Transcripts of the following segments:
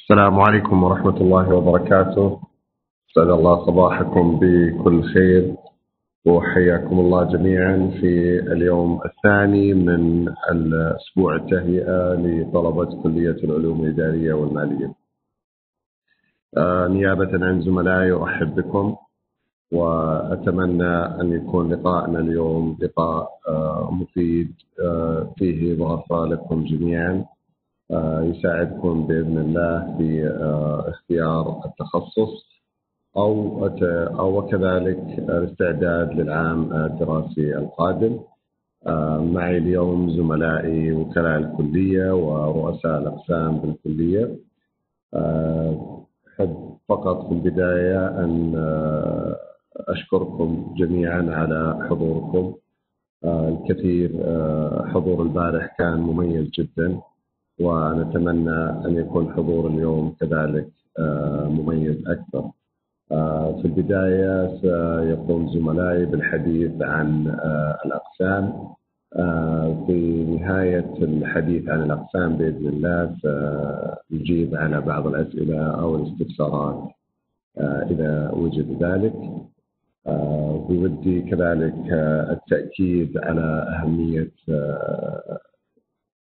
السلام عليكم ورحمة الله وبركاته. سعد الله صباحكم بكل خير وحياكم الله جميعا في اليوم الثاني من الأسبوع التهيئة لطلبة كلية العلوم الإدارية والمالية. آه، نيابة عن زملائي أرحب بكم وأتمنى أن يكون لقاءنا اليوم لقاء آه، مفيد آه، فيه إضافة لكم جميعا. يساعدكم بإذن الله في اختيار التخصص أو أو كذلك الاستعداد للعام الدراسي القادم. معي اليوم زملائي وكلاء الكلية ورؤساء الأقسام بالكلية. أحب فقط في البداية أن أشكركم جميعا على حضوركم. الكثير حضور البارح كان مميز جدا. ونتمنى أن يكون حضور اليوم كذلك مميز أكثر في البداية سيقوم زملائي بالحديث عن الأقسام. في نهاية الحديث عن الأقسام بإذن الله سنجيب على بعض الأسئلة أو الاستفسارات إذا وجد ذلك. بودي كذلك التأكيد على أهمية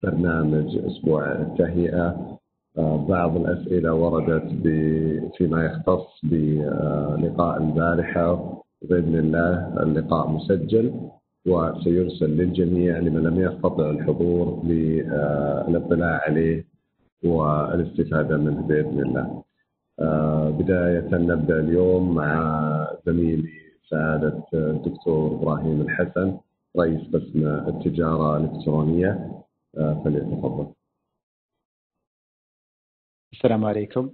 برنامج أسبوع التهيئة بعض الأسئلة وردت فيما يختص بلقاء البارحة. بإذن الله اللقاء مسجل وسيرسل للجميع لمن لم يستطع الحضور للاطلاع عليه والاستفادة منه بإذن الله. بداية نبدأ اليوم مع زميلي سعادة الدكتور إبراهيم الحسن رئيس قسم التجارة الإلكترونية. فليتفضل. السلام عليكم.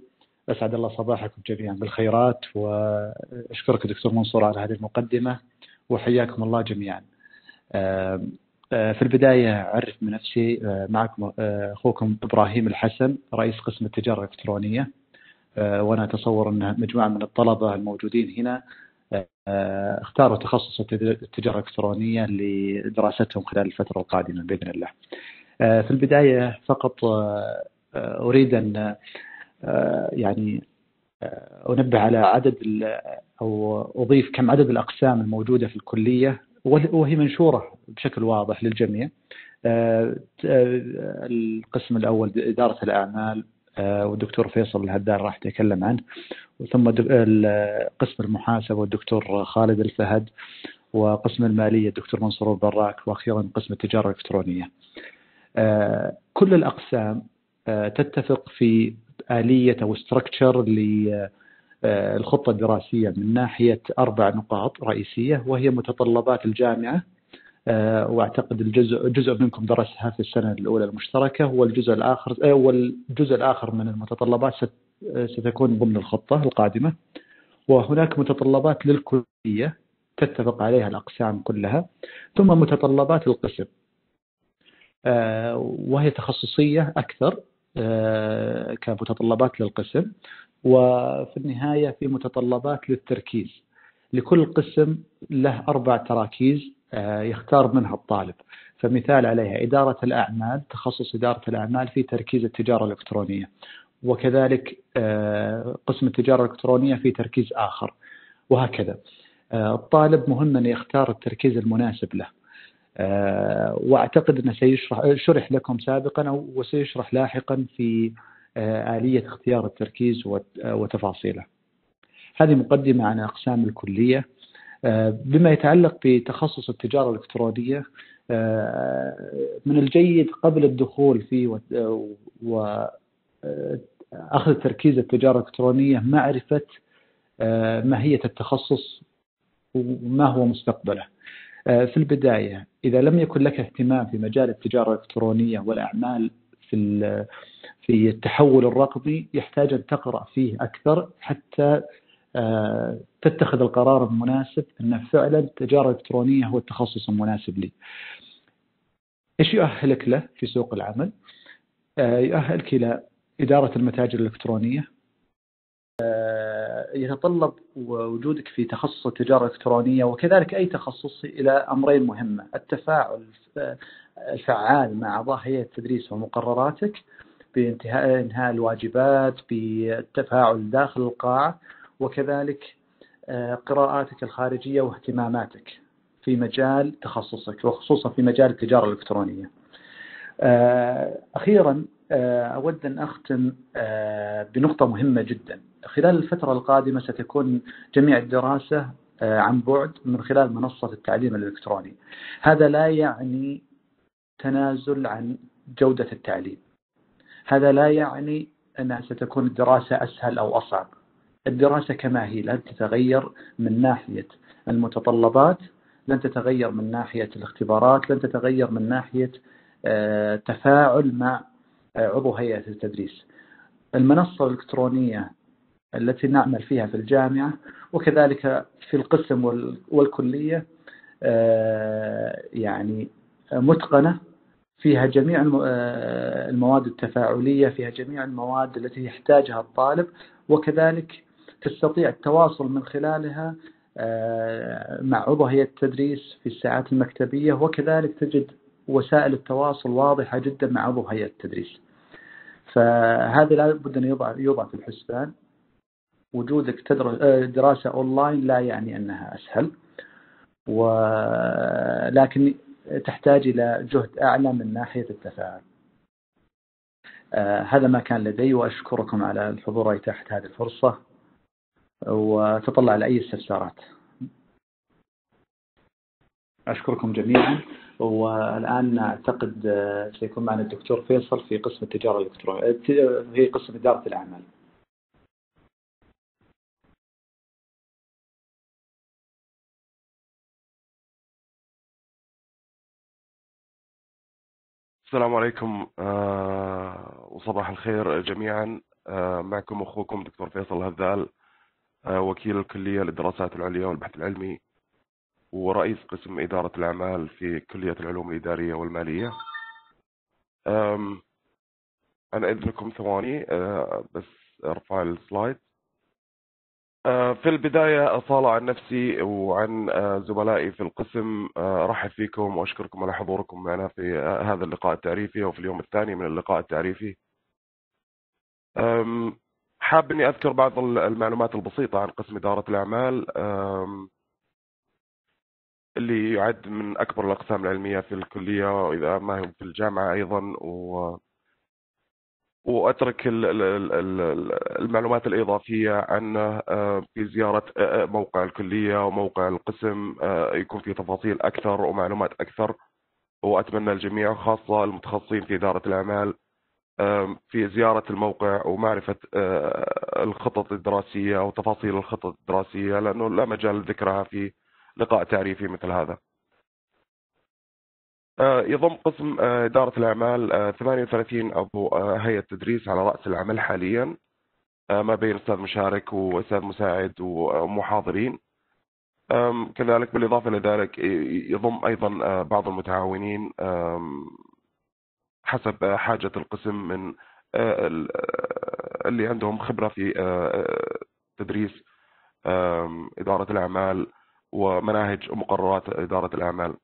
أسعد الله صباحكم جميعا بالخيرات وأشكرك دكتور منصور على هذه المقدمة وحياكم الله جميعا. في البداية أعرف بنفسي معكم أخوكم إبراهيم الحسن رئيس قسم التجارة الإلكترونية. وأنا أتصور أن مجموعة من الطلبة الموجودين هنا اختاروا تخصص التجارة الإلكترونية لدراستهم خلال الفترة القادمة بإذن الله. في البداية فقط أريد أن يعني أنبه على عدد أو أضيف كم عدد الأقسام الموجودة في الكلية وهي منشورة بشكل واضح للجميع. القسم الأول إدارة الأعمال والدكتور فيصل الهدار راح يتكلم عنه. ثم قسم المحاسبة والدكتور خالد الفهد وقسم المالية الدكتور منصور البراك وأخيرا قسم التجارة الإلكترونية. كل الأقسام تتفق في آلية أو ستركتشر للخطة الدراسية من ناحية أربع نقاط رئيسية وهي متطلبات الجامعة. وأعتقد الجزء جزء منكم درسها في السنة الأولى المشتركة والجزء الآخر والجزء الآخر من المتطلبات ستكون ضمن الخطة القادمة. وهناك متطلبات للكلية تتفق عليها الأقسام كلها ثم متطلبات القسم. وهي تخصصية أكثر كمتطلبات للقسم وفي النهاية في متطلبات للتركيز. لكل قسم له أربع تراكيز يختار منها الطالب. فمثال عليها إدارة الأعمال تخصص إدارة الأعمال في تركيز التجارة الإلكترونية. وكذلك قسم التجارة الإلكترونية في تركيز آخر. وهكذا. الطالب مهم أن يختار التركيز المناسب له. وأعتقد أنه سيشرح شرح لكم سابقا وسيشرح لاحقا في آلية اختيار التركيز وتفاصيله. هذه مقدمة عن أقسام الكلية بما يتعلق بتخصص التجارة الإلكترونية من الجيد قبل الدخول فيه واخذ تركيز التجارة الإلكترونية معرفة ماهية التخصص وما هو مستقبله. في البداية إذا لم يكن لك اهتمام في مجال التجارة الإلكترونية والأعمال في في التحول الرقمي يحتاج أن تقرأ فيه أكثر حتى تتخذ القرار المناسب أن فعلا التجارة الإلكترونية هو التخصص المناسب لي. إيش يؤهلك له في سوق العمل؟ يؤهلك إلى إدارة المتاجر الإلكترونية. يتطلب وجودك في تخصص التجارة الإلكترونية وكذلك أي تخصص إلى أمرين مهمة، التفاعل الفعال مع هيئه التدريس ومقرراتك بانتهاء إنهاء الواجبات بالتفاعل داخل القاعة وكذلك آه، قراءاتك الخارجية واهتماماتك في مجال تخصصك وخصوصا في مجال التجارة الإلكترونية. آه، أخيرا آه، أود أن أختم بنقطة مهمة جدا. خلال الفترة القادمة ستكون جميع الدراسة عن بعد من خلال منصة التعليم الإلكتروني. هذا لا يعني تنازل عن جودة التعليم. هذا لا يعني أنها ستكون الدراسة أسهل أو أصعب. الدراسة كما هي لن تتغير من ناحية المتطلبات لن تتغير من ناحية الاختبارات لن تتغير من ناحية آه، تفاعل مع آه، عضو هيئة التدريس. المنصة الإلكترونية التي نعمل فيها في الجامعة وكذلك في القسم والكلية آه، يعني متقنة فيها جميع المواد التفاعلية فيها جميع المواد التي يحتاجها الطالب وكذلك تستطيع التواصل من خلالها آه، مع عضو هيئة التدريس في الساعات المكتبية وكذلك تجد وسائل التواصل واضحة جدا مع عضو هيئة التدريس. فهذا لا بد أن يوضع, يوضع في الحسبان. وجودك آه، دراسة أونلاين لا يعني أنها أسهل. ولكن تحتاج إلى جهد أعلى من ناحية التفاعل. آه، هذا ما كان لدي وأشكركم على الحضور وإتاحة هذه الفرصة. وتطلع لأي استفسارات. أشكركم جميعا. والآن أعتقد سيكون معنا الدكتور فيصل في قسم التجارة الإلكترونية في قسم إدارة الأعمال. السلام عليكم آه، وصباح الخير جميعا. آه، معكم أخوكم دكتور فيصل هذال آه، وكيل الكلية للدراسات العليا والبحث العلمي. ورئيس قسم إدارة الأعمال في كلية العلوم الإدارية والمالية. أنا إذنكم ثواني بس أرفع السلايد. آه، في البداية أصالة عن نفسي وعن آه، زملائي في القسم. أرحب فيكم وأشكركم على حضوركم معنا في هذا اللقاء التعريفي وفي اليوم الثاني من اللقاء التعريفي. حاب أني أذكر بعض المعلومات البسيطة عن قسم إدارة الأعمال. اللي يعد من أكبر الأقسام العلمية في الكلية وإذا ما هو في الجامعة أيضا و وأترك المعلومات الإضافية عنه آه، في زيارة آه، آه، موقع الكلية وموقع القسم يكون في تفاصيل أكثر ومعلومات أكثر. وأتمنى الجميع خاصة المتخصصين في إدارة الأعمال في زيارة الموقع ومعرفة الخطط الدراسية وتفاصيل الخطط الدراسية لأنه لا مجال لذكرها في لقاء تعريفي مثل هذا. آه، يضم قسم آه، إدارة الأعمال 38 آه، عضو هيئة تدريس على رأس العمل حاليا. ما بين أستاذ مشارك وأستاذ مساعد ومحاضرين. كذلك بالإضافة إلى ذلك يضم أيضا بعض المتعاونين حسب حاجة القسم من اللي عندهم خبرة في تدريس إدارة الأعمال. ومناهج ومقررات إدارة الأعمال.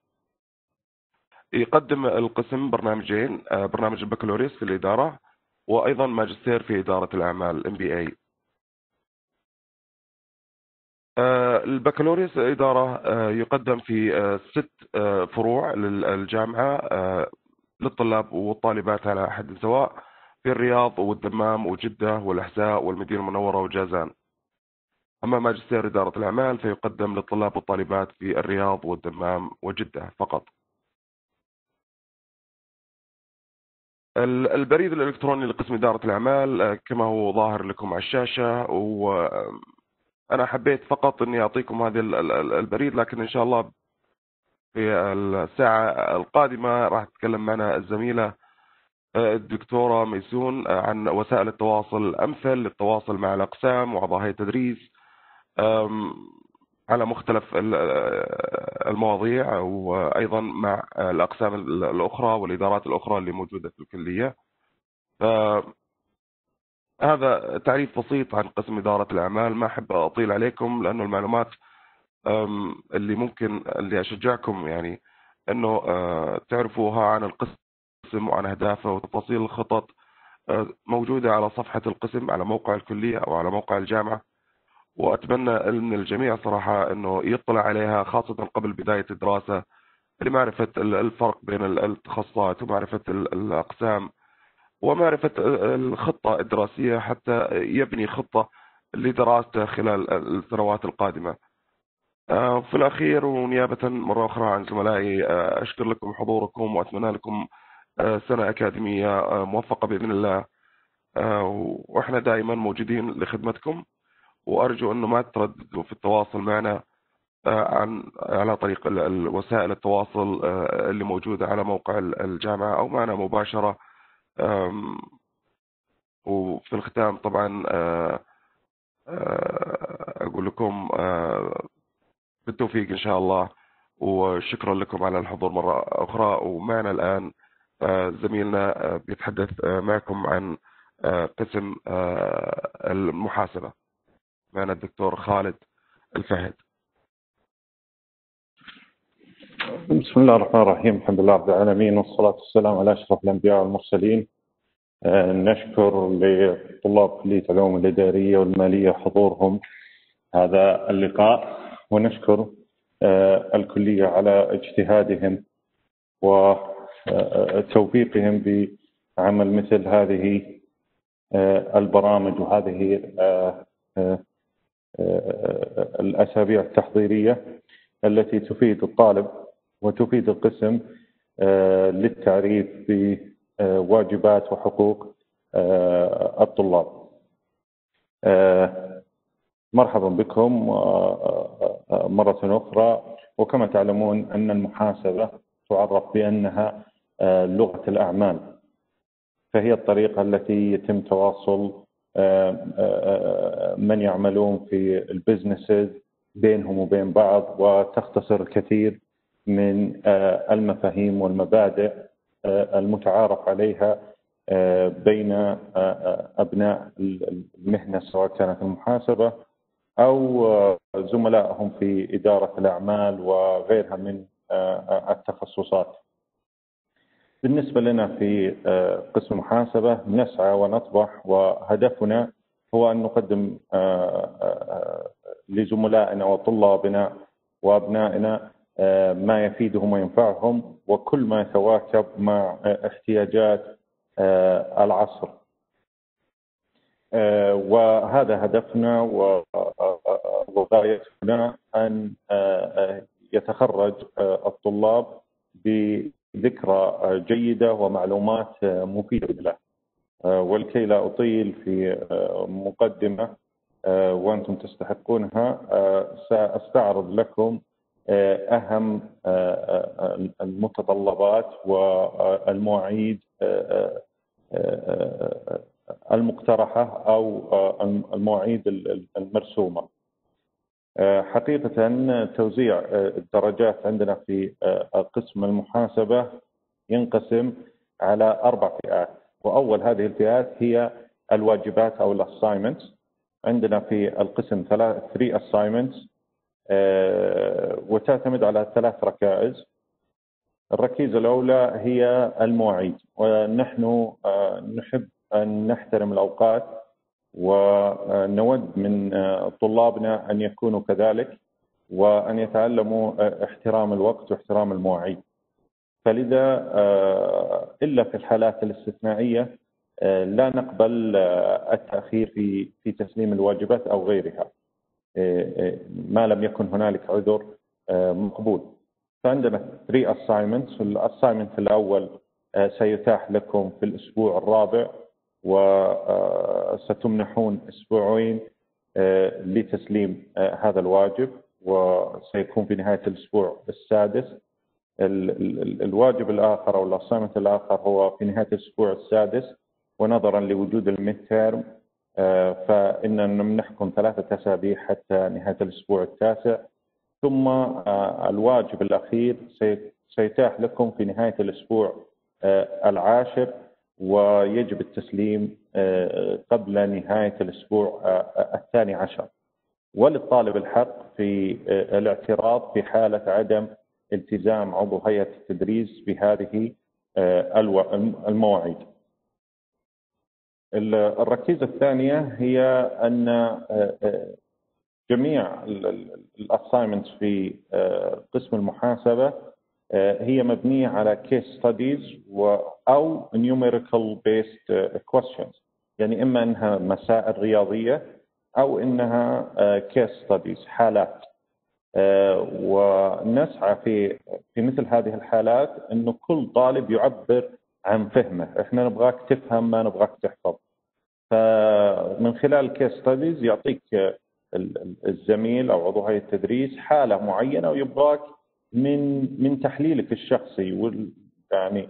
يقدم القسم برنامجين آه، برنامج البكالوريوس في الإدارة وأيضا ماجستير في إدارة الأعمال MBA آه، البكالوريوس إدارة آه، يقدم في ست فروع للجامعة للطلاب والطالبات على حد سواء في الرياض والدمام وجدة والأحساء والمدينة المنورة وجازان. أما ماجستير إدارة الأعمال فيقدم للطلاب والطالبات في الرياض والدمام وجدة فقط. البريد الإلكتروني لقسم إدارة الأعمال آه، كما هو ظاهر لكم على الشاشة وأنا حبيت فقط أني أعطيكم هذا البريد لكن إن شاء الله في الساعة القادمة راح تتكلم معنا الزميلة آه، الدكتورة ميسون آه، عن وسائل التواصل الأمثل للتواصل مع الأقسام وأعضاء هيئة التدريس. على مختلف المواضيع وأيضا مع الأقسام الأخرى والإدارات الأخرى اللي موجودة في الكلية. هذا تعريف بسيط عن قسم إدارة الأعمال. ما أحب أطيل عليكم لأنه المعلومات اللي ممكن اللي أشجعكم يعني أنه تعرفوها عن القسم وعن أهدافه وتفاصيل الخطط موجودة على صفحة القسم على موقع الكلية أو على موقع الجامعة. وأتمنى من الجميع صراحة أنه يطلع عليها خاصة قبل بداية الدراسة لمعرفة الفرق بين التخصصات ومعرفة الأقسام ومعرفة الخطة الدراسية حتى يبني خطة لدراسته خلال السنوات القادمة. آه، في الأخير ونيابة مرة أخرى عن زملائي آه، أشكر لكم حضوركم وأتمنى لكم آه، سنة أكاديمية موفقة بإذن الله. وإحنا دائما موجودين لخدمتكم. وأرجو أنه ما ترددوا في التواصل معنا عن على طريق وسائل التواصل اللي موجودة على موقع الجامعة أو معنا مباشرة. وفي الختام طبعا أقول لكم بالتوفيق إن شاء الله. وشكرا لكم على الحضور مرة أخرى. ومعنا الآن آه، زميلنا آه، بيتحدث آه، معكم عن قسم المحاسبة. معنا الدكتور خالد الفهد. بسم الله الرحمن الرحيم. الحمد لله رب العالمين والصلاة والسلام على أشرف الأنبياء والمرسلين. نشكر لطلاب كلية العلوم الإدارية والمالية حضورهم هذا اللقاء ونشكر آه، الكلية على اجتهادهم وتوفيقهم بعمل مثل هذه آه، البرامج وهذه آه، الأسابيع التحضيرية التي تفيد الطالب وتفيد القسم للتعريف بواجبات وحقوق الطلاب. مرحبا بكم آه، آه، مرة أخرى. وكما تعلمون أن المحاسبة تعرف بأنها آه، لغة الأعمال فهي الطريقة التي يتم تواصل من يعملون في البزنسز بينهم وبين بعض وتختصر الكثير من المفاهيم والمبادئ المتعارف عليها بين أبناء المهنة سواء كانت المحاسبة أو زملائهم في إدارة الأعمال وغيرها من آه، التخصصات. بالنسبة لنا في آه، قسم محاسبة نسعى ونطمح وهدفنا هو أن نقدم آه، لزملائنا وطلابنا وأبنائنا ما يفيدهم وينفعهم وكل ما يتواكب مع احتياجات العصر. وهذا هدفنا وغايتنا أن يتخرج الطلاب بذكرى جيدة ومعلومات مفيدة له ولكي لا أطيل في مقدمة وأنتم تستحقونها. سأستعرض لكم أهم المتطلبات والمواعيد المقترحة أو آه، المواعيد المرسومة. آه، حقيقة توزيع آه، الدرجات عندنا في قسم المحاسبة ينقسم على أربع فئات. وأول هذه الفئات هي الواجبات أو الأسايمنتس عندنا في القسم ثلاث 3 assignments وتعتمد على ثلاث ركائز. الركيزة الأولى هي المواعيد. ونحن نحب أن نحترم الأوقات ونود من طلابنا أن يكونوا كذلك وأن يتعلموا احترام الوقت واحترام المواعيد. فلذا إلا في الحالات الاستثنائية لا نقبل التأخير في في تسليم الواجبات أو غيرها. ما لم يكن هنالك عذر مقبول. فعندنا 3 assignments الاسايمنت الأول سيتاح لكم في الأسبوع الرابع وستمنحون أسبوعين آه، لتسليم آه، هذا الواجب وسيكون في نهاية الأسبوع السادس. الواجب الآخر أو ال assignment الآخر هو في نهاية الأسبوع السادس. ونظرا لوجود ال mid آه، فإننا نمنحكم ثلاثة أسابيع حتى نهاية الأسبوع التاسع. ثم الواجب الأخير سيتاح لكم في نهاية الأسبوع العاشر. ويجب التسليم آه، قبل نهاية الأسبوع آه، الثاني عشر. وللطالب الحق في آه، الاعتراض في حالة عدم التزام عضو هيئة التدريس بهذه المواعيد. الركيزة الثانية هي أن جميع الاساينمنتس في قسم المحاسبة هي مبنية على case studies أو numerical based questions. يعني إما أنها مسائل رياضية أو أنها case studies حالات. ونسعى في في مثل هذه الحالات إنه كل طالب يعبر عن فهمه، إحنا نبغاك تفهم ما نبغاك تحفظ. فمن خلال ال case studies يعطيك الزميل أو عضو هيئة التدريس حالة معينة ويبغاك من من تحليلك الشخصي وال يعني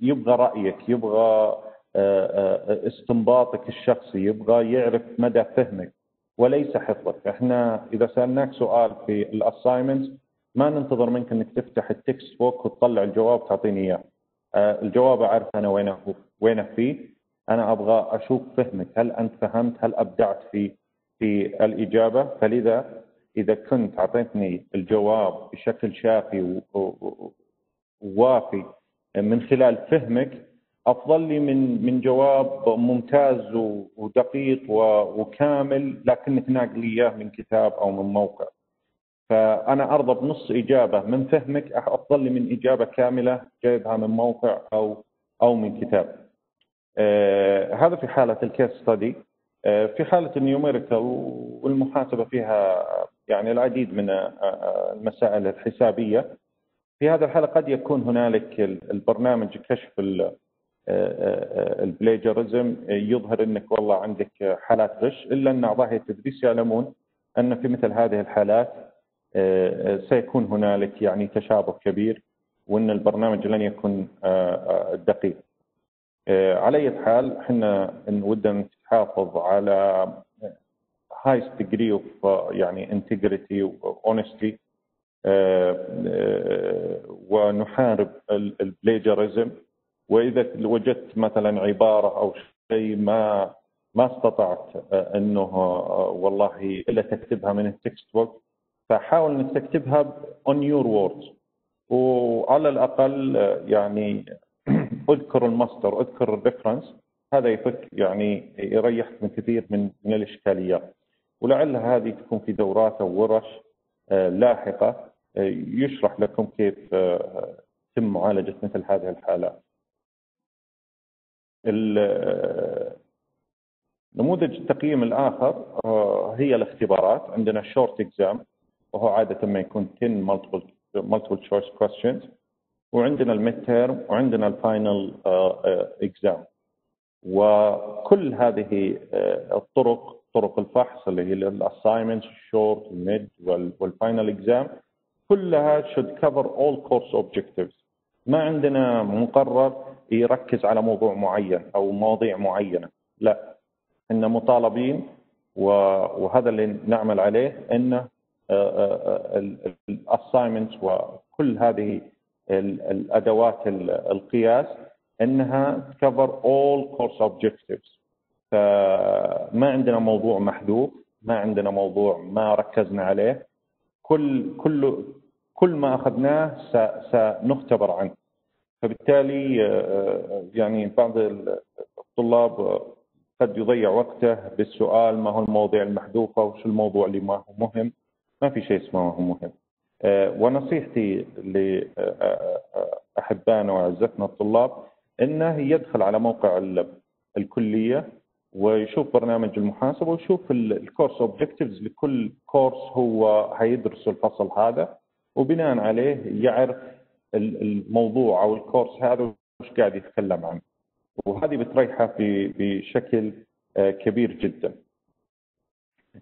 يبغى رأيك يبغى استنباطك الشخصي يبغى يعرف مدى فهمك وليس حفظك. إحنا إذا سألناك سؤال في ال assignment ما ننتظر منك إنك تفتح ال textbook وتطلع الجواب تعطيني إياه. آه، الجواب أعرف أنا وينه وينه فيه أنا أبغى أشوف فهمك هل أنت فهمت؟ هل أبدعت في في الإجابة؟ فلذا إذا كنت أعطيتني الجواب بشكل شافي ووافي من خلال فهمك أفضل لي من من جواب ممتاز ودقيق وكامل لكنك ناقل إياه من كتاب أو من موقع. فأنا أرضى بنص إجابة من فهمك أفضل لي من إجابة كاملة جايبها من موقع أو أو من كتاب. آه هذا في حالة الكيس ستدي. آه في حالة النيوميريكال والمحاسبة فيها يعني العديد من آه، المسائل الحسابية. في هذا الحاله قد يكون هنالك البرنامج كشف البلاجرزم يظهر انك والله عندك حالات غش إلا أن أعضاء التدريس يعلمون أن في مثل هذه الحالات آه، سيكون هنالك يعني تشابه كبير وأن البرنامج لن يكون آه، آه، دقيق. على أي حال إحنا ودنا نحافظ على highest degree of يعني integrity و honesty ونحارب ال plagiarism وإذا وجدت مثلا عبارة أو شيء ما ما استطعت آه، إنه آه، والله إلا تكتبها من ال textbook فحاول إنك تكتبها own your words وعلى الأقل آه، يعني أذكر المصدر أذكر ال reference هذا يفك يعني يريحك من كثير من من الإشكاليات. ولعل هذه تكون في دورات أو ورش لاحقة. يشرح لكم كيف تم معالجة مثل هذه الحالات. نموذج التقييم الآخر آه، هي الاختبارات. عندنا short exam وهو عادة ما يكون 10 multiple choice questions. وعندنا ال midterm وعندنا ال final exam وكل هذه آه، الطرق طرق الفحص اللي هي الاساينمنت الشورت الميد والفاينل اكزام كلها should cover all course objectives. ما عندنا مقرر يركز على موضوع معين أو مواضيع معينة. لا. إحنا مطالبين وهذا اللي نعمل عليه إن الاساينمنت وكل هذه الادوات القياس إنها تكفر all course objectives. فما عندنا موضوع محذوف ما عندنا موضوع ما ركزنا عليه. كل كل كل ما أخذناه سنختبر عنه. فبالتالي آه، يعني بعض الطلاب قد يضيع وقته بالسؤال ما هو المواضيع المحذوفة وش الموضوع اللي ما هو مهم؟ ما في شيء اسمه ما هو مهم. آه، ونصيحتي لاحبائنا واعزتنا الطلاب إنه يدخل على موقع الكلية ويشوف برنامج المحاسبة ويشوف ال course objectives لكل course هو هيدرسه الفصل هذا. وبناء عليه يعرف الموضوع أو ال course هذا وش قاعد يتكلم عنه. وهذه بتريحه بشكل آه، كبير جدا.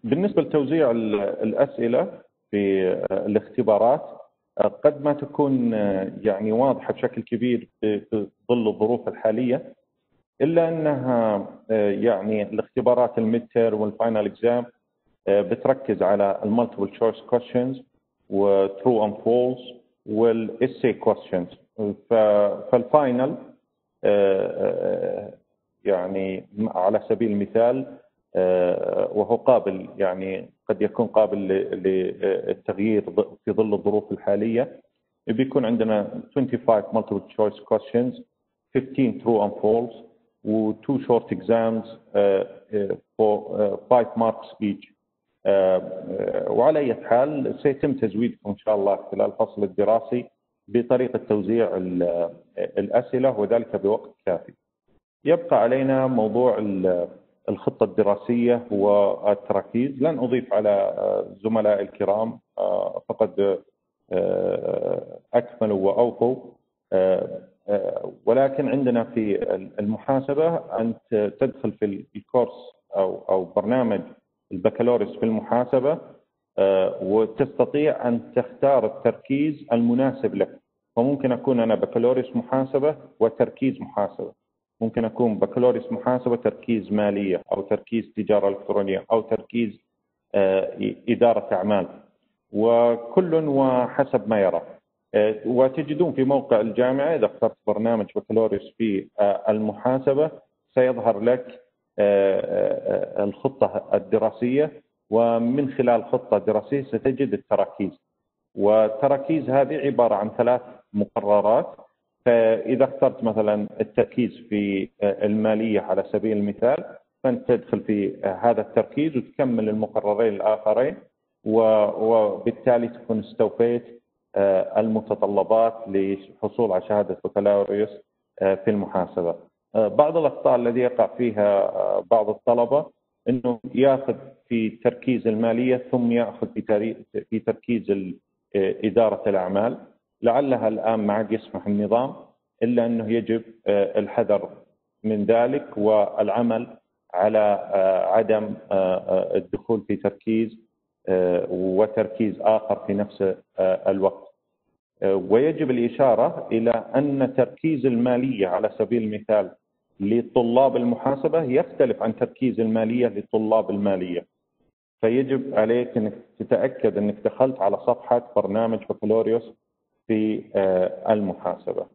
بالنسبة لتوزيع الأسئلة في آه، الاختبارات آه، قد ما تكون يعني واضحة بشكل كبير في ظل الظروف الحالية إلا أنها يعني الاختبارات ال mid وال final exam بتركز على المالتيبل تشويس كويشنز وترو اند فولس والاسي كويستشنز فالفاينل يعني على سبيل المثال آه، وهو قابل يعني قد يكون قابل للتغيير في ظل الظروف الحالية. بيكون عندنا 25 multiple choice questions 15 true and false و two short exams for 5 marks each. وعلى أي حال سيتم تزويدكم إن شاء الله خلال الفصل الدراسي بطريقة توزيع الأسئلة وذلك بوقت كافي. يبقى علينا موضوع الخطة الدراسية والتركيز، لن أضيف على زملائي الكرام فقد اكملوا وأوفوا ولكن عندنا في المحاسبة أن تدخل في الكورس أو أو برنامج البكالوريوس في المحاسبة وتستطيع أن تختار التركيز المناسب لك فممكن أكون أنا بكالوريوس محاسبة وتركيز محاسبة. ممكن أكون بكالوريوس محاسبة تركيز مالية أو تركيز تجارة إلكترونية أو تركيز إدارة أعمال. وكل وحسب ما يرى. وتجدون في موقع الجامعة إذا اخترت برنامج بكالوريوس في المحاسبة سيظهر لك الخطة الدراسية ومن خلال الخطه الدراسيه ستجد التراكيز والتراكيز هذه عبارة عن ثلاث مقررات فإذا اخترت مثلا التركيز في المالية على سبيل المثال فأنت تدخل في هذا التركيز وتكمل المقررين الآخرين وبالتالي تكون استوفيت المتطلبات للحصول على شهادة بكالوريوس في المحاسبة. بعض الأخطاء الذي يقع فيها بعض الطلبة إنه يأخذ في تركيز المالية ثم يأخذ في في تركيز إدارة الأعمال لعلها الآن ما يسمح النظام إلا إنه يجب الحذر من ذلك والعمل على عدم الدخول في تركيز وتركيز آخر في نفس الوقت. ويجب الإشارة إلى أن تركيز المالية على سبيل المثال لطلاب المحاسبة يختلف عن تركيز المالية لطلاب المالية. فيجب عليك إنك تتأكد إنك دخلت على صفحة برنامج بكالوريوس في المحاسبة.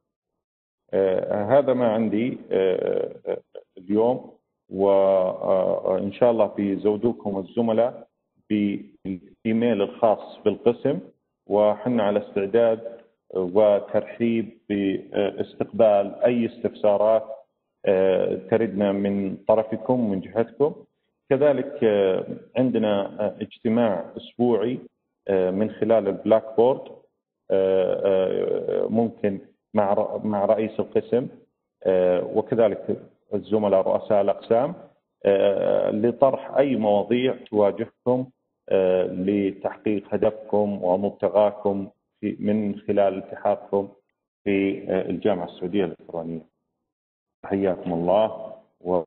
هذا ما عندي اليوم وان شاء الله بيزودوكم الزملاء بالايميل الخاص بالقسم وحنا على استعداد وترحيب باستقبال أي استفسارات تردنا من طرفكم من جهتكم كذلك عندنا اجتماع أسبوعي من خلال ال Blackboard ممكن مع مع رئيس القسم وكذلك الزملاء رؤساء الأقسام لطرح أي مواضيع تواجهكم لتحقيق هدفكم ومبتغاكم من خلال التحاقكم في الجامعة السعودية الإلكترونية. حياكم الله و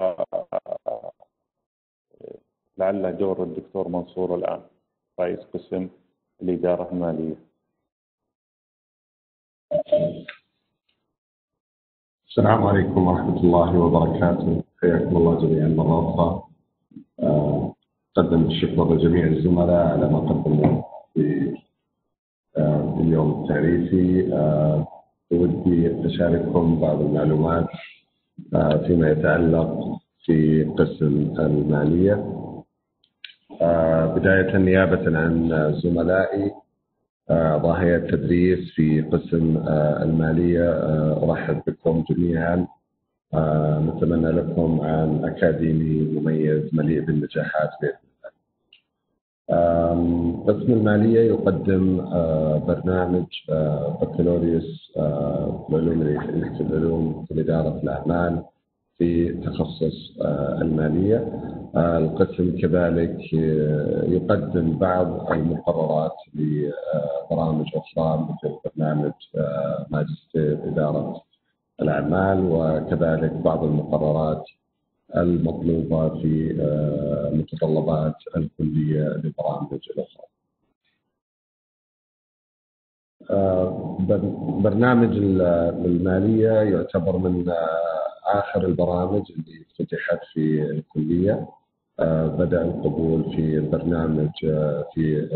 لعل دور الدكتور منصور الآن رئيس قسم الإدارة المالية. السلام عليكم ورحمة الله وبركاته حياكم الله جميعا مره أخرى. أقدم الشكر لجميع الزملاء على ما قدموا في اليوم التعريفي ودي أشارككم بعض المعلومات فيما يتعلق في قسم المالية بداية نيابة عن زملائي ضاحية التدريس في قسم المالية أرحب بكم جميعا نتمنى لكم عام أكاديمي مميز مليء بالنجاحات بإذن. قسم المالية يقدم برنامج بكالوريوس العلوم العلوم في إدارة الأعمال في تخصص المالية. القسم كذلك يقدم بعض المقررات لبرامج أخرى مثل برنامج ماجستير إدارة الأعمال وكذلك بعض المقررات المطلوبة في متطلبات الكلية للبرامج الأخرى. برنامج المالية يعتبر من آخر البرامج اللي فتحت في الكلية. بدأ القبول في البرنامج في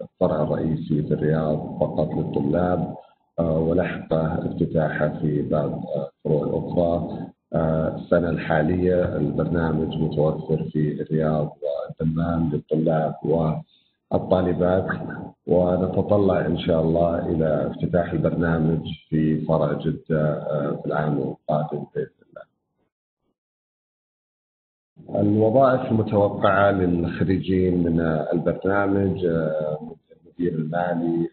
الفرع الرئيسي في الرياض فقط للطلاب. ولحقه افتتاحه في بعض الفروع الأخرى السنة الحالية البرنامج متوفر في الرياض والدمام للطلاب الطالبات ونتطلع إن شاء الله إلى افتتاح البرنامج في فرع جدة في العام القادم بإذن الله. الوظائف المتوقعة للخريجين من البرنامج المدير المالي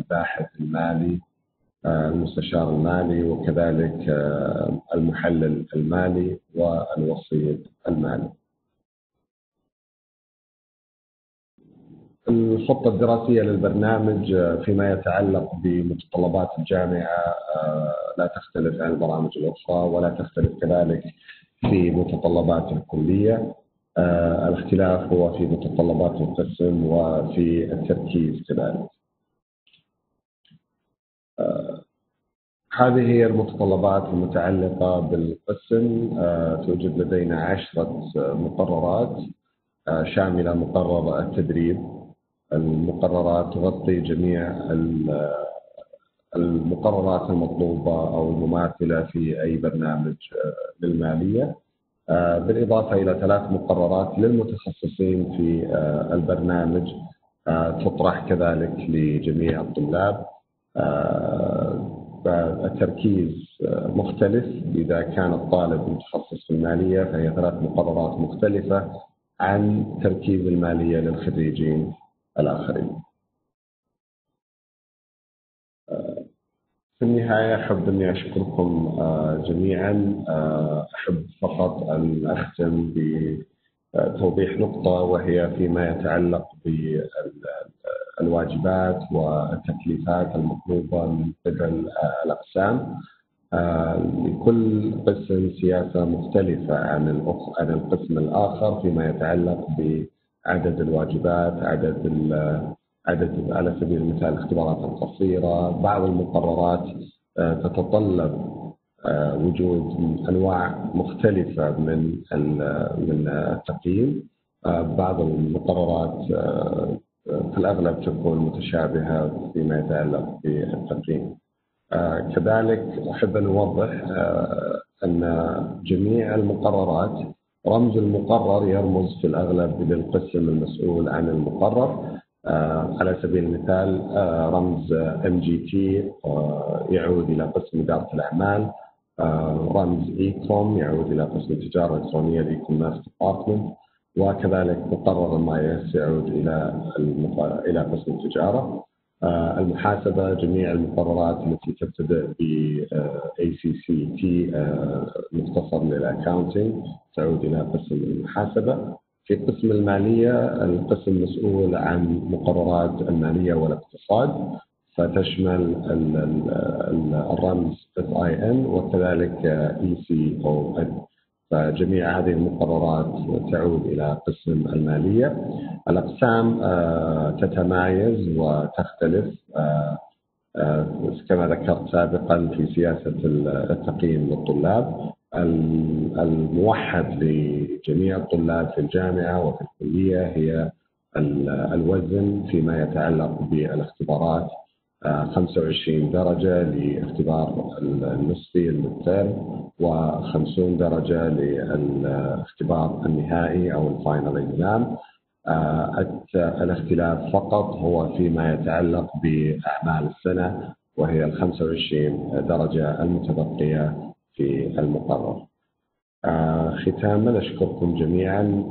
الباحث المالي المستشار المالي وكذلك المحلل المالي والوسيط المالي. الخطة الدراسية للبرنامج فيما يتعلق بمتطلبات الجامعة لا تختلف عن البرامج الأخرى ولا تختلف كذلك في متطلبات الكلية. الاختلاف هو في متطلبات القسم وفي التركيز كذلك. هذه هي المتطلبات المتعلقة بالقسم توجد لدينا عشرة مقررات شاملة مقرر التدريب. المقررات تغطي جميع المقررات المطلوبة أو المماثلة في أي برنامج للمالية. بالإضافة إلى ثلاث مقررات للمتخصصين في البرنامج. تطرح كذلك لجميع الطلاب. فالتركيز مختلف. إذا كان الطالب متخصص في المالية فهي ثلاث مقررات مختلفة عن تركيز المالية للخريجين الآخرين. في النهاية أحب أني أشكركم جميعا. أحب فقط أن أختم بتوضيح نقطة وهي فيما يتعلق بالواجبات والتكليفات المطلوبة من قبل الأقسام. لكل قسم سياسة مختلفة عن عن القسم الآخر فيما يتعلق بعدد الواجبات عدد عدد على سبيل المثال الاختبارات القصيرة بعض المقررات تتطلب وجود أنواع مختلفة من من التقييم. بعض المقررات في الأغلب تكون متشابهة فيما يتعلق بالتقييم. كذلك أحب أن أوضح أن جميع المقررات رمز المقرر يرمز في الأغلب للقسم المسؤول عن المقرر. على سبيل المثال رمز MGT يعود إلى قسم إدارة الأعمال. رمز ECOM يعود إلى قسم التجارة الالكترونيه ال E-commerce Department وكذلك مقرر MS يعود إلى إلى قسم التجارة. المحاسبة جميع المقررات التي تبتدئ ب ACCT مختصر لل accounting تعود إلى قسم المحاسبة. في قسم المالية القسم مسؤول عن مقررات المالية والاقتصاد. فتشمل الرمز FIN وكذلك إي سي أو إن. فجميع هذه المقررات تعود إلى قسم المالية. الأقسام تتمايز وتختلف كما ذكرت سابقا في سياسة التقييم للطلاب. الموحد لجميع الطلاب في الجامعة وفي الكلية هي الوزن فيما يتعلق بالاختبارات 25 درجة لاختبار النصفي المترم و50 درجة للاختبار النهائي أو الفاينل إكزام. الاختلاف فقط هو فيما يتعلق بأعمال السنة وهي ال 25 درجة المتبقية في المقرر. ختاما أشكركم جميعا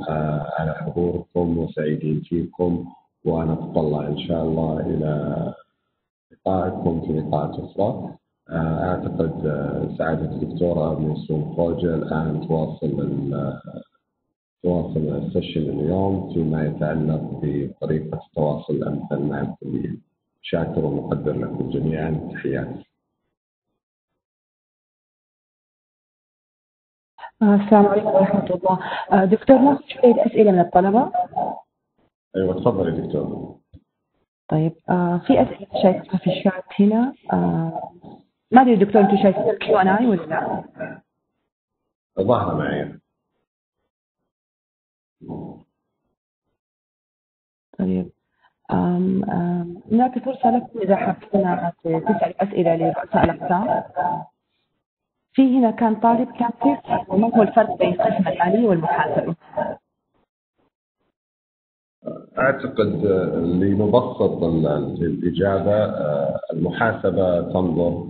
على حضوركم وسعيدين فيكم ونتطلع إن شاء الله إلى لقائكم في لقاءات أخرى أعتقد سعادة الدكتورة ميسون خوجة الآن تواصل تواصل السيشن اليوم فيما يتعلق بطريقة التواصل الأمثل مع الكلية. شاكر ومقدر لكم جميعا. تحياتي. السلام عليكم ورحمة الله. دكتور ناخذ شوية أسئلة من الطلبة؟ أيوة تفضلي دكتور. طيب آه في أسئلة شايفها في الشات هنا آه ما أدري دكتور أنتم شايفين الكيو أن آي ولا لا؟ ظاهرة معي طيب آم هناك فرصة لكم إذا حابين تسأل أسئلة لرؤساء الأقسام في هنا كان طالب كاتب وما هو الفرق بين قسم المالية والمحاسبة؟ أعتقد لنبسط الإجابة المحاسبة تنظر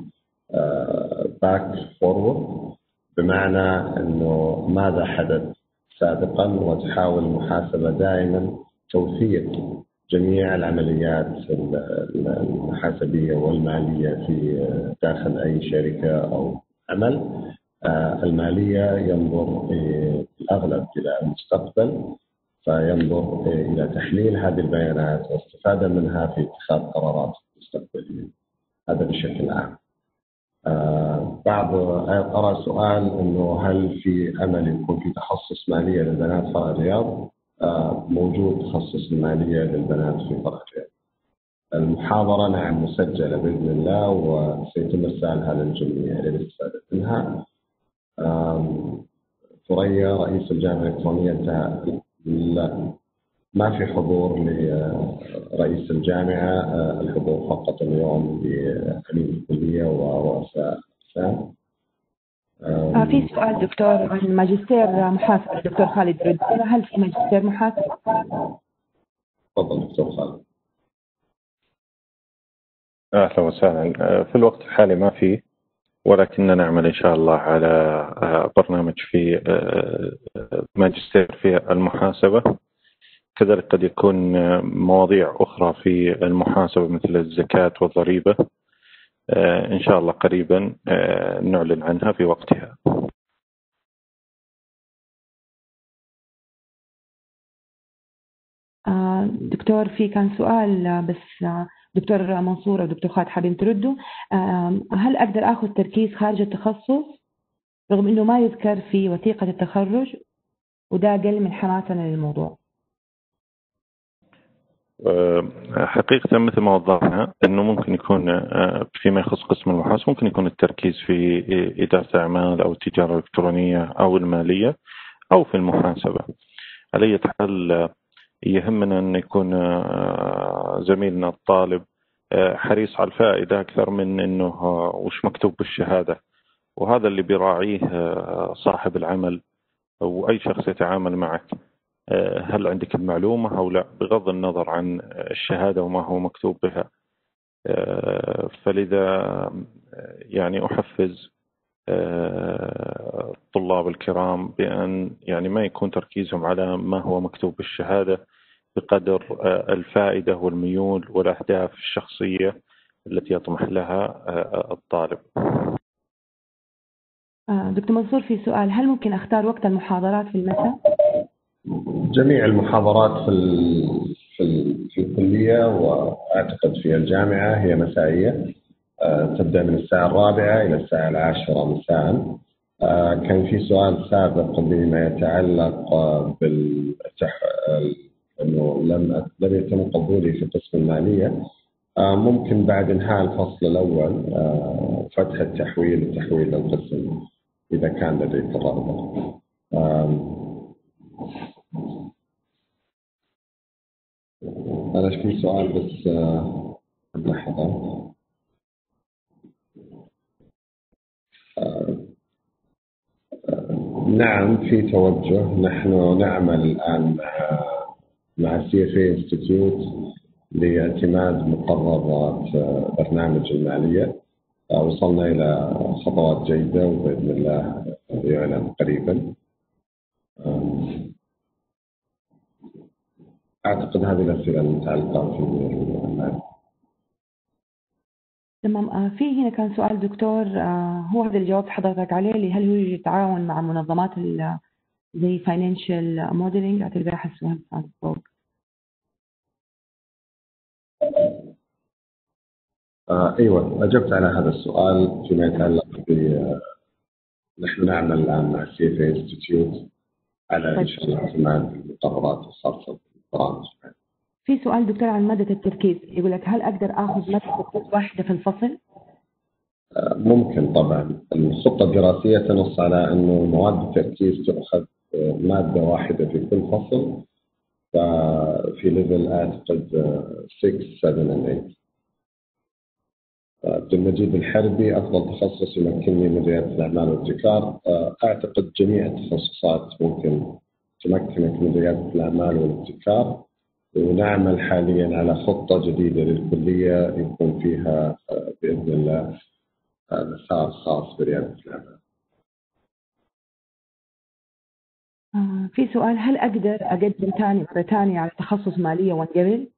backward بمعنى إنه ماذا حدث سابقا وتحاول المحاسبة دائما توثيق جميع العمليات المحاسبية والمالية في داخل أي شركة أو عمل. المالية ينظر في الأغلب إلى المستقبل. فينظر إلى تحليل هذه البيانات واستفادة منها في اتخاذ قرارات مستقبلية هذا بشكل عام آه، بعض أرى سؤال إنه هل في أمل يكون في تخصص مالية للبنات فرع الرياض؟ آه، موجود تخصص الماليه للبنات في فرع الرياض. المحاضرة نعم مسجلة بإذن الله وسيتم ارسالها للجميع للاستفادة منها. ثريا رئيس الجامعة الإلكترونية انتهى لا. ما في حضور لرئيس الجامعة الحضور فقط اليوم لأمين الكلية ورؤساء الأقسام. آه في سؤال دكتور عن ماجستير محاسبة الدكتور خالد رد. هل في ماجستير محاسبة؟ تفضل دكتور خالد. أهلا وسهلا. في الوقت الحالي ما في. ولكننا نعمل إن شاء الله على برنامج في ماجستير في المحاسبة. كذلك قد يكون مواضيع أخرى في المحاسبة مثل الزكاة والضريبة إن شاء الله قريبا نعلن عنها في وقتها. دكتور في كان سؤال بس دكتور منصور أو دكتور خالد حابين تردوا. هل أقدر اخذ تركيز خارج التخصص رغم انه ما يذكر في وثيقة التخرج؟ وده أقل من حماسنا للموضوع. حقيقة مثل ما وضحنا أنه ممكن يكون فيما يخص قسم المحاسبة ممكن يكون التركيز في إدارة الأعمال أو التجارة الإلكترونية أو المالية أو في المحاسبة. على حال يهمنا أن يكون زميلنا الطالب حريص على الفائدة أكثر من أنه وش مكتوب بالشهادة. وهذا اللي بيراعيه صاحب العمل أو أي شخص يتعامل معك. هل عندك المعلومة أو لا؟ بغض النظر عن الشهادة وما هو مكتوب بها. فلذا يعني أحفز الطلاب الكرام بأن يعني ما يكون تركيزهم على ما هو مكتوب بالشهادة. بقدر الفائدة والميول والأهداف الشخصية التي يطمح لها الطالب. دكتور منصور في سؤال. هل ممكن أختار وقت المحاضرات في المساء؟ جميع المحاضرات في في في الكلية وأعتقد في الجامعة هي مسائية. تبدأ من الساعة الرابعة إلى الساعة العاشرة مساء. كان في سؤال سابق بما يتعلق بالتح... إنه لم لم يتم قبولي في قسم المالية. ممكن بعد انهاء الفصل الأول فتح التحويل التحويل للقسم إذا كان لديك الرغبه أنا في سؤال بس لحظة نعم في توجه. نحن نعمل الآن مع مع CFA Institute لاعتماد مقررات برنامج المالية. وصلنا إلى خطوات جيدة وبإذن الله يعلن قريبا. أعتقد هذه الأسئلة المتعلقة في المال. تمام. في هنا كان سؤال دكتور هو هذا جاوبت حضرتك عليه اللي هل يوجد تعاون مع منظمات زي financial modeling اعتقد احسها آه أيوه أجبت على هذا السؤال. فيما يتعلق ب نحن نعمل الآن مع CFA Institute على إن شاء الله اعتماد المقررات الخاصه بالبرامج في سؤال دكتور عن مادة التركيز. يقول لك هل أقدر آخذ مادة تركيز واحدة في الفصل؟ ممكن طبعا. الخطة الدراسية تنص على أنه مواد التركيز تؤخذ مادة واحدة في كل فصل ففي ليفل أعتقد 6 7 and 8 عبد المجيد الحربي أفضل تخصص يمكنني من ريادة الأعمال والابتكار. أعتقد جميع التخصصات ممكن تمكنك من ريادة الأعمال والابتكار. ونعمل حاليا على خطة جديدة للكلية يكون فيها آه، بإذن الله آه، مسار خاص بريادة الأعمال. في سؤال هل أقدر أقدم ثاني مرة ثانية على تخصص مالية وانقبل؟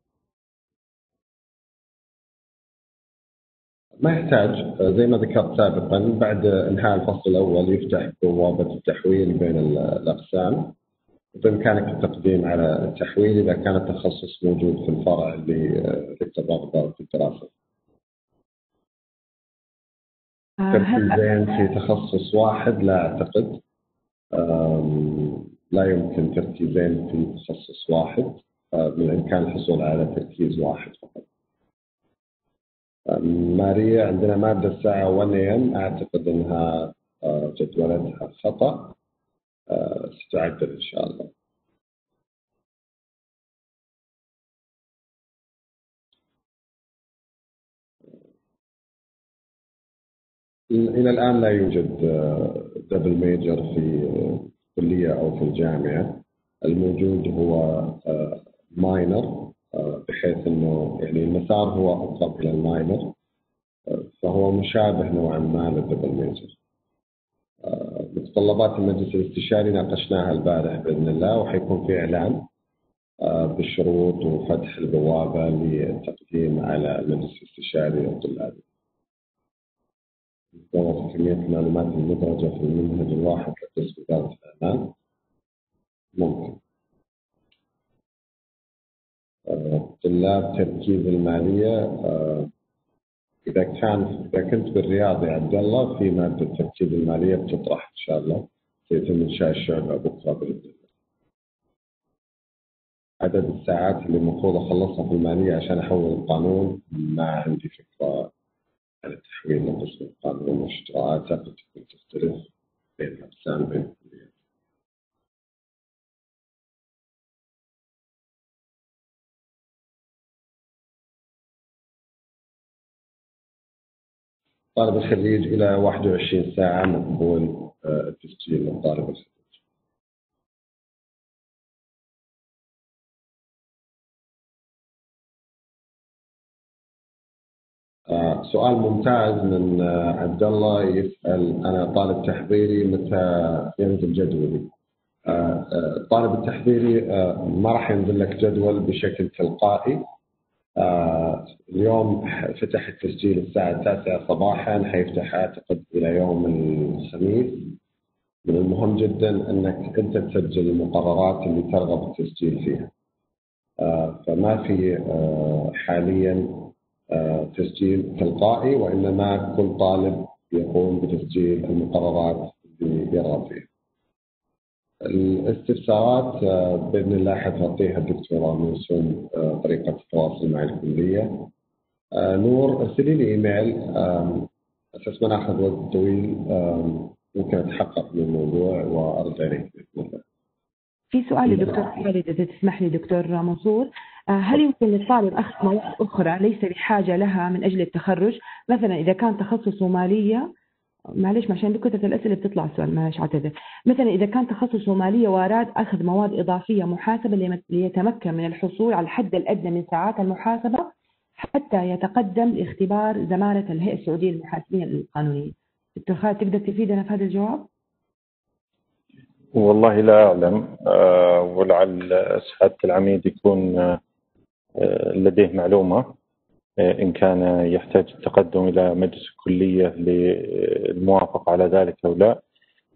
ما يحتاج زي ما ذكرت سابقا بعد انهاء الفصل الأول يفتح بوابه التحويل بين الأقسام بإمكانك التقديم على التحويل إذا كان التخصص موجود في الفرع اللي لك الرغبه في الدراسة. آه، تركيزين في تخصص واحد لا أعتقد لا يمكن تركيزين في تخصص واحد بالإمكان الحصول على تركيز واحد فقط. ماريا عندنا مادة الساعة 1 AM أعتقد إنها آه، جدولتها خطأ آه، ستعدل إن شاء الله. إلى الآن لا يوجد double آه، major في الكلية أو في الجامعة الموجود هو minor بحيث إنه يعني المسار هو أقرب إلى ال minor فهو مشابه نوعا ما لل double major متطلبات المجلس الاستشاري ناقشناها البارح بإذن الله وحيكون في إعلان بالشروط وفتح البوابة للتقديم على المجلس الاستشاري للطلاب. في كمية المعلومات المدرجة في المنهج الواحد لقسم إدارة الأعمال ممكن. طلاب تركيز المالية آه، إذا كان إذا كنت بالرياض يا عبد الله في مادة تركيز المالية بتطرح إن شاء الله سيتم إنشاء الشعبة بكرة بإذن الله. عدد الساعات اللي المفروض أخلصها في المالية عشان أحول القانون ما عندي فكرة عن التحويل لقسم القانون والاشتراعات قد تكون تختلف بين الأقسام بين الكليات. طالب الخريج إلى 21 ساعة مقبول آه، التسجيل للطالب الخريج سؤال ممتاز من آه، عبد الله يسأل أنا طالب تحضيري متى ينزل جدولي؟ الطالب التحضيري ما راح ينزل لك جدول بشكل تلقائي. آه اليوم فتح التسجيل الساعة التاسعة صباحا حيفتح أعتقد إلى يوم الخميس. من المهم جدا أنك أنت تسجل المقررات اللي ترغب التسجيل فيها. آه فما في آه حاليا آه، تسجيل تلقائي وإنما كل طالب يقوم بتسجيل المقررات اللي يرغب فيها الاستفسارات آه، بإذن الله حتغطيها الدكتورة موسوم آه، طريقة التواصل مع الكلية. آه، نور ارسلي لي إيميل. أساس ما ناخذ وقت طويل ممكن أتحقق من الموضوع وارد عليك بإذن الله. في سؤال لدكتور خالد إذا تسمح لي دكتور منصور. هل يمكن للطالب أخذ مواد أخرى ليس بحاجة لها من أجل التخرج؟ مثلا إذا كان تخصصه مالية معلش عشان كثرة الأسئلة بتطلع سؤال معلش أعتذر. مثلا إذا كان تخصصه مالية وأراد أخذ مواد إضافية محاسبة ليتمكن من الحصول على الحد الأدنى من ساعات المحاسبة حتى يتقدم لاختبار زمالة الهيئة السعودية للمحاسبين القانونيين. دكتور خالد تقدر تفيدنا في هذا الجواب؟ والله لا أعلم. أه ولعل سعادة العميد يكون أه لديه معلومة آه، إن كان يحتاج التقدم إلى مجلس الكلية للموافقة على ذلك أو لا.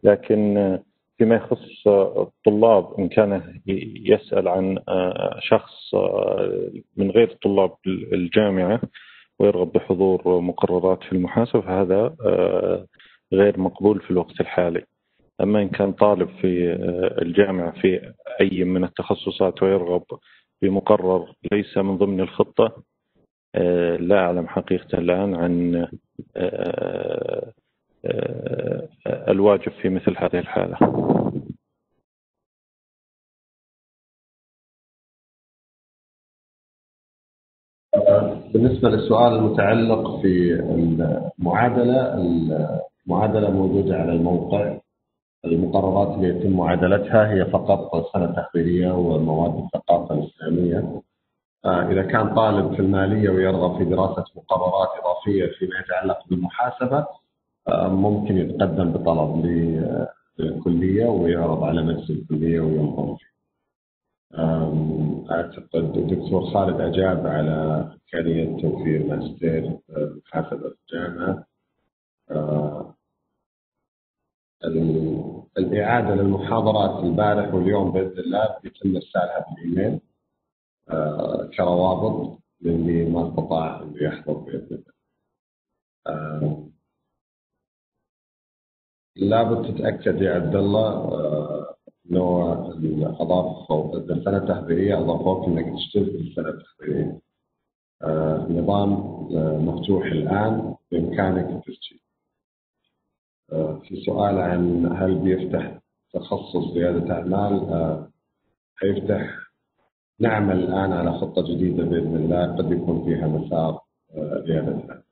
لكن فيما يخص الطلاب إن كان يسأل عن آه، شخص آه، من غير طلاب الجامعة ويرغب بحضور مقررات في المحاسبة فهذا غير مقبول في الوقت الحالي. أما إن كان طالب في الجامعة في أي من التخصصات ويرغب بمقرر ليس من ضمن الخطة آه، لا أعلم حقيقة الآن عن آه، آه، الواجب في مثل هذه الحالة. بالنسبة للسؤال المتعلق في المعادلة المعادلة موجودة على الموقع. المقررات اللي يتم معادلتها هي فقط سنة تحضيرية ومواد الثقافة الإسلامية آه، إذا كان طالب في المالية ويرغب في دراسة مقررات إضافية فيما يتعلق بالمحاسبة آه، ممكن يتقدم بطلب للكلية ويعرض على مجلس الكلية وينظر فيه. أعتقد الدكتور خالد أجاب على إمكانية توفير ماجستير محاسبة في الجامعة. الإعادة للمحاضرات البارح واليوم بإذن الله بيتم إرسالها بالإيميل آه، كروابط للي ما أستطاع انه يحضر بإذن الله. آه، لابد تتأكد يا عبد الله آه، انه اضاف السنة التحضيرية أضافوك إنك تشترك بالسنه التحضيرية. النظام مفتوح الآن بإمكانك التسجيل. في سؤال عن هل بيفتح تخصص رياده اعمال حيفتح. نعمل الآن على خطة جديدة بإذن الله قد يكون فيها مسار ريادة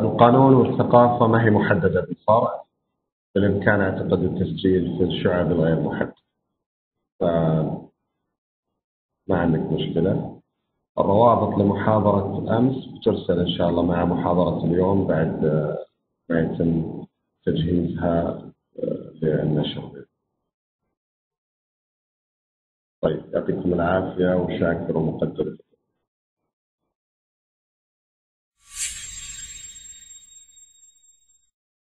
القانون والثقافة ما هي محددة بالفرع بالإمكان أعتقد التسجيل في الشعب الغير محدد. فما عندك مشكلة؟ الروابط لمحاضرة أمس بترسل إن شاء الله مع محاضرة اليوم بعد ما يتم تجهيزها للنشر. طيب يعطيكم العافية وشاكر ومقدر